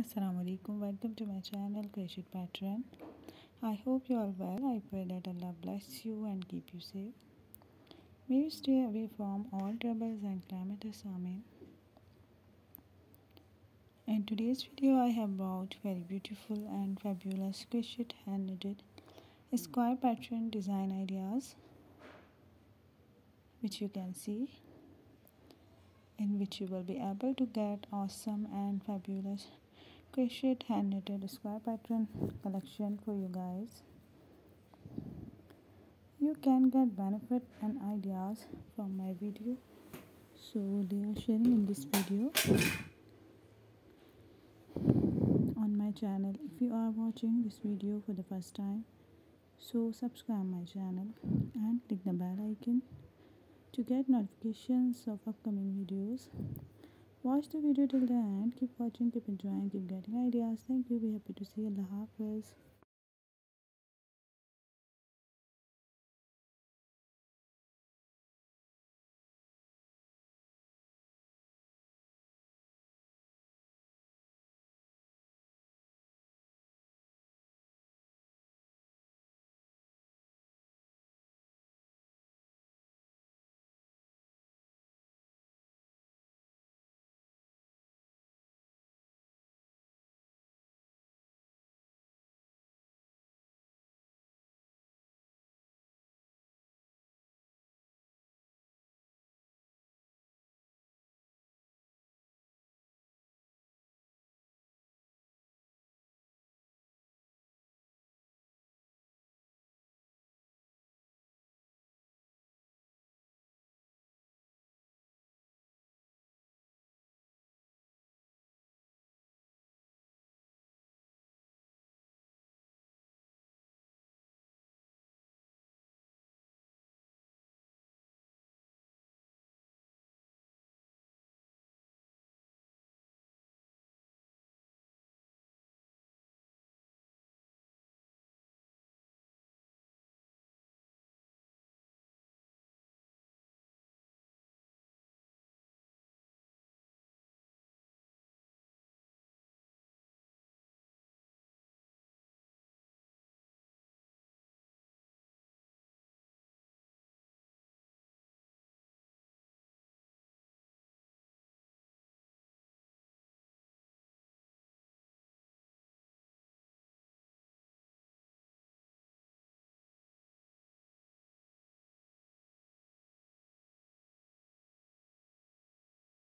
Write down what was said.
assalamu alaikum. Welcome to my channel Crochet Pattern I hope you are well. I pray that Allah bless you and keep you safe. May you stay away from all troubles and calamities amen. In today's video I have brought very beautiful and fabulous crochet hand knitted square pattern design ideas which you can see in which you will be able to get awesome and fabulous crochet hand knitted square pattern collection for you guys. You can get benefit and ideas from my video. So they are sharing in this video on my channel. If you are watching this video for the first time so subscribe my channel and click the bell icon to get notifications of upcoming videos watch the video till the end. Keep watching keep enjoying keep getting ideas. Thank you. Be happy to see you. allah hafiz